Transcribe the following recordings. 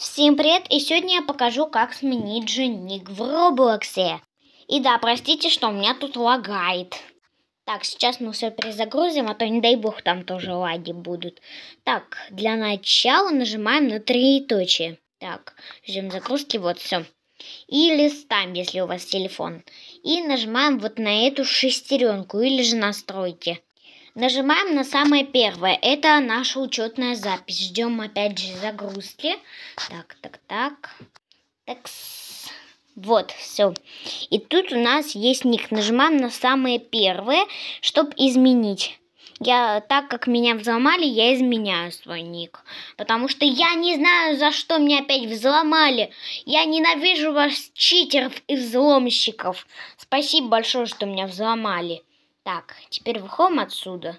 Всем привет, и сегодня я покажу, как сменить же ник в Роблоксе. И да, простите, что у меня тут лагает. Так, сейчас мы все перезагрузим, а то не дай бог там тоже лаги будут. Так, для начала нажимаем на троеточие. Так, ждем загрузки, вот все. И листаем, если у вас телефон. И нажимаем вот на эту шестеренку или же настройки. Нажимаем на самое первое. Это наша учетная запись. Ждем опять же загрузки. Так, так, так. Так. Вот, все. И тут у нас есть ник. Нажимаем на самое первое, чтобы изменить. Я, так как меня взломали, я изменяю свой ник. Потому что я не знаю, за что меня опять взломали. Я ненавижу вас, читеров и взломщиков. Спасибо большое, что меня взломали. Так, теперь выходим отсюда.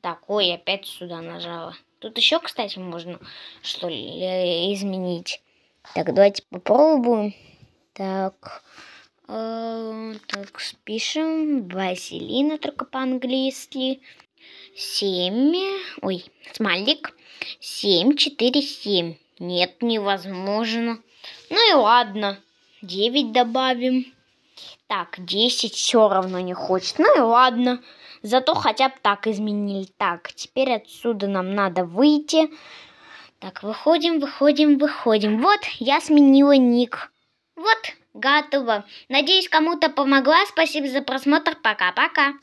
Так, ой, опять сюда нажала. Тут еще, кстати, можно что ли изменить. Так, давайте попробуем. Так, э, так, спишем. Василина, только по-английски. Семь, ой, смайлик. Семь, четыре, семь. Нет, невозможно. Ну и ладно. Девять добавим. Так, 10 все равно не хочет. Ну и ладно. Зато хотя бы так изменили. Так, теперь отсюда нам надо выйти. Так, выходим, выходим, выходим. Вот, я сменила ник. Вот, готово. Надеюсь, кому-то помогла. Спасибо за просмотр. Пока-пока.